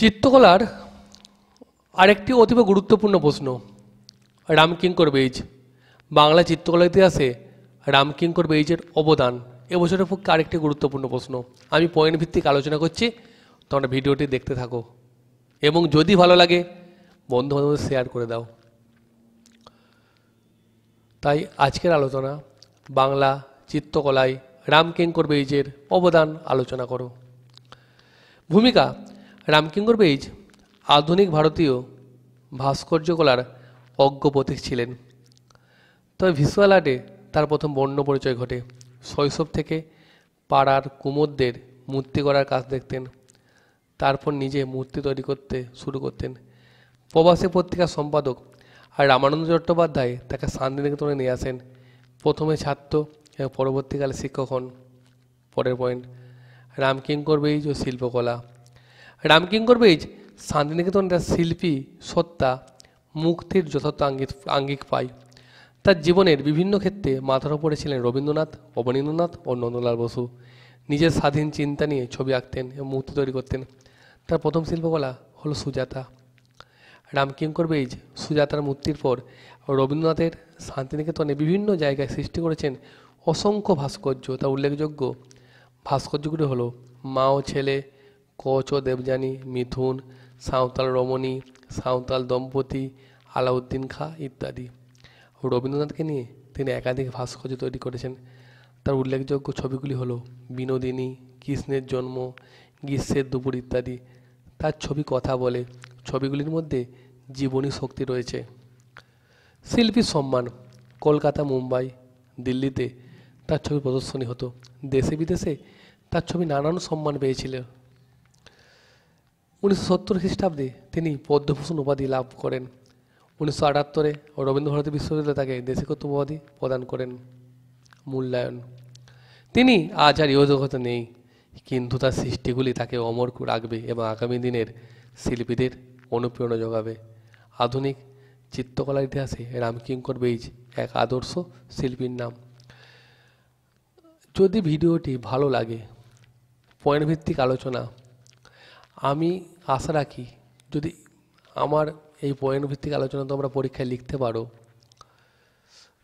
চিত্রকলার আরেকটি অতীব গুরুত্বপূর্ণ প্রশ্ন, রামকিঙ্কর বেইজ বাংলা চিত্রকলা ইতিহাসে রামকিঙ্কর বেইজের অবদান এবছরের পক্ষে আরেকটি গুরুত্বপূর্ণ প্রশ্ন। আমি পয়েন্ট ভিত্তিক আলোচনা করছি, তোমরা ভিডিওটি দেখতে থাকো। এবং যদি ভালো লাগে বন্ধু বান্ধবদের শেয়ার করে দাও। তাই আজকের আলোচনা, বাংলা চিত্রকলায় রামকিঙ্কর বেইজের অবদান আলোচনা করো। ভূমিকা রামকিঙ্কর বেইজ আধুনিক ভারতীয় ভাস্কর্যকলার অজ্ঞ প্রতীক ছিলেন। তবে ভিজুয়াল আর্টে তার প্রথম বর্ণ পরিচয় ঘটে। শৈশব থেকে পাড়ার কুমোরদের মূর্তি করার কাজ দেখতেন। তারপর নিজে মূর্তি তৈরি করতে শুরু করতেন। প্রবাসী পত্রিকার সম্পাদক আর রামানন্দ চট্টোপাধ্যায় তাকে শান্তিনিকেতনে নিয়ে আসেন। প্রথমে ছাত্র এবং পরবর্তীকালে শিক্ষক হন। পরের পয়েন্ট রামকিঙ্কর বেইজ ও শিল্পকলা। রামকিঙ্কর বেইজ শান্তিনিকেতনের তার শিল্পী সত্তা মুক্তির যথার্থ আঙ্গিক আঙ্গিক পায়। তার জীবনের বিভিন্ন ক্ষেত্রে মাথার ওপরে ছিলেন রবীন্দ্রনাথ, অবনীন্দ্রনাথ ও নন্দলাল বসু। নিজের স্বাধীন চিন্তা নিয়ে ছবি আঁকতেন এবং মূর্তি তৈরি করতেন। তার প্রথম শিল্পকলা হলো সুজাতা। রামকিঙ্কর বেইজ সুজাতার মূর্তির পর রবীন্দ্রনাথের শান্তিনিকেতনে বিভিন্ন জায়গায় সৃষ্টি করেছেন অসংখ্য ভাস্কর্য। তা উল্লেখযোগ্য ভাস্কর্যগুলি হলো, মা ও ছেলে কচ দেবযানী, মিথুন, সাঁওতাল রমণী, সাঁওতাল দম্পতি, আলাউদ্দিন খা ইত্যাদি। রবীন্দ্রনাথকে নিয়ে তিনি একাধিক ভাস্কর্য তৈরি করেছেন। তার উল্লেখযোগ্য ছবিগুলি হলো বিনোদিনী, কৃষ্ণের জন্ম, গ্রীষ্মের দুপুর ইত্যাদি। তার ছবি কথা বলে, ছবিগুলির মধ্যে জীবনী শক্তি রয়েছে। শিল্পীর সম্মান, কলকাতা, মুম্বাই, দিল্লিতে তার ছবি প্রদর্শনী হতো। দেশে বিদেশে তার ছবি নানান সম্মান পেয়েছিল। উনিশশো সত্তর খ্রিস্টাব্দে তিনি পদ্মভূষণ উপাধি লাভ করেন। উনিশশো আটাত্তরে রবীন্দ্রভারতী বিশ্ববিদ্যালয় তাকে দেশিকত্ব উপাধি প্রদান করেন মূল্যায়ন। তিনি আজ আর ইহ জগতে নেই, কিন্তু তার সৃষ্টিগুলি তাকে অমর রাখবে এবং আগামী দিনের শিল্পীদের অনুপ্রেরণা যোগাবে। আধুনিক চিত্রকলার ইতিহাসে রামকিঙ্কর বেইজ এক আদর্শ শিল্পীর নাম। যদি ভিডিওটি ভালো লাগে পয়েন্ট ভিত্তিক আলোচনা আমি আশা রাখি যদি আমার এই পয়েন্ট ভিত্তিক আলোচনা তোমরা পরীক্ষায় লিখতে পারো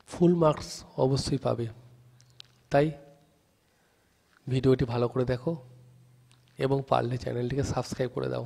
ফুল মার্কস অবশ্যই পাবে। তাই ভিডিওটি ভালো করে দেখো এবং পারলে চ্যানেলটিকে সাবস্ক্রাইব করে দাও।